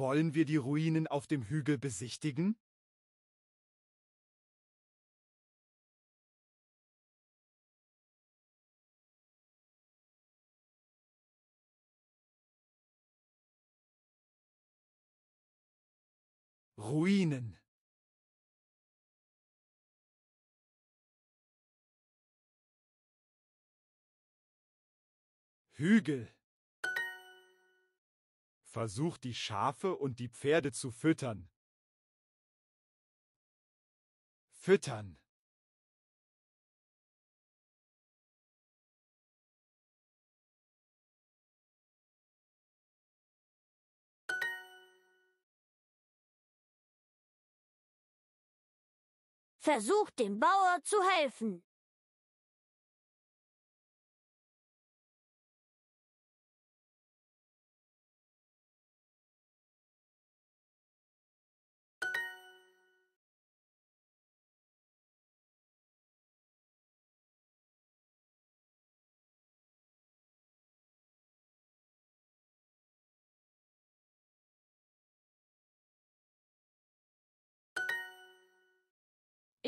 Wollen wir die Ruinen auf dem Hügel besichtigen? Ruinen. Hügel. Versuch die Schafe und die Pferde zu füttern. Füttern. Versucht dem Bauer zu helfen.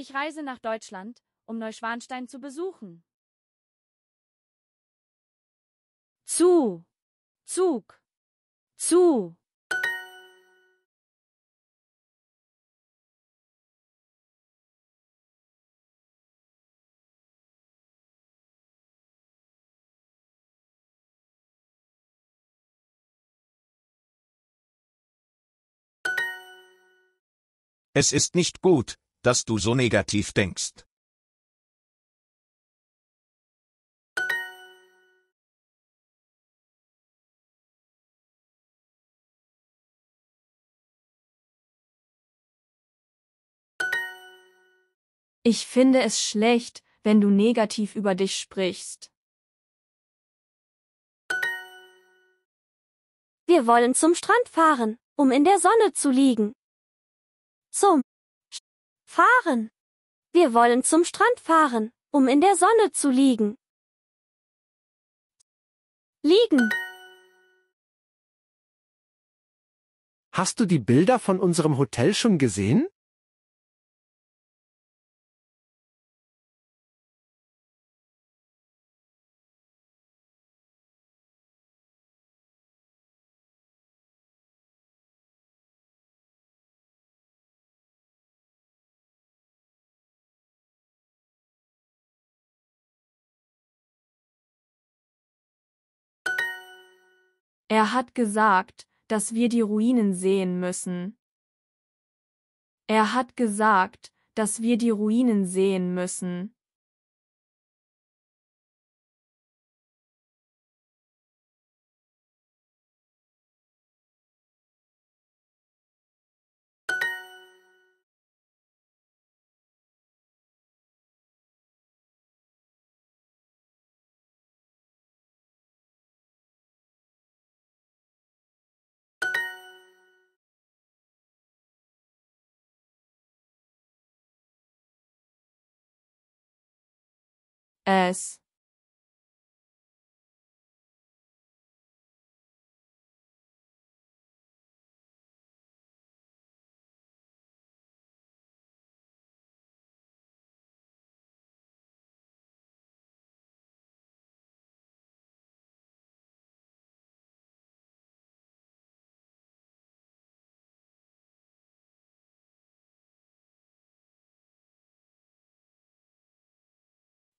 Ich reise nach Deutschland, um Neuschwanstein zu besuchen. Zu. Zug. Zu. Es ist nicht gut, dass du so negativ denkst. Ich finde es schlecht, wenn du negativ über dich sprichst. Wir wollen zum Strand fahren, um in der Sonne zu liegen. Zum Fahren. Wir wollen zum Strand fahren, um in der Sonne zu liegen. Liegen. Hast du die Bilder von unserem Hotel schon gesehen? Er hat gesagt, dass wir die Ruinen sehen müssen. Er hat gesagt, dass wir die Ruinen sehen müssen. Es.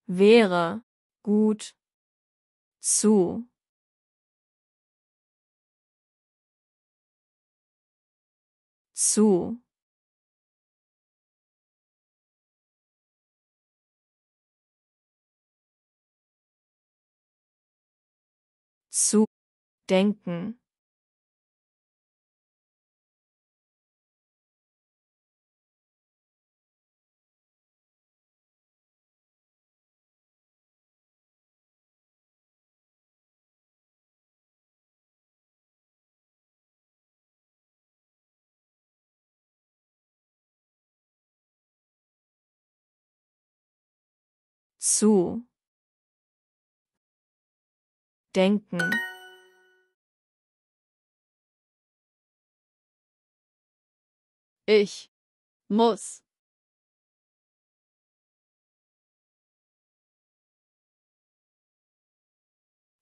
Wäre gut zu. Zu. Zu denken zu. Denken. Ich muss.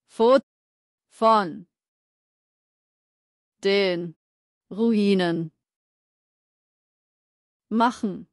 Foto von den Ruinen. Machen.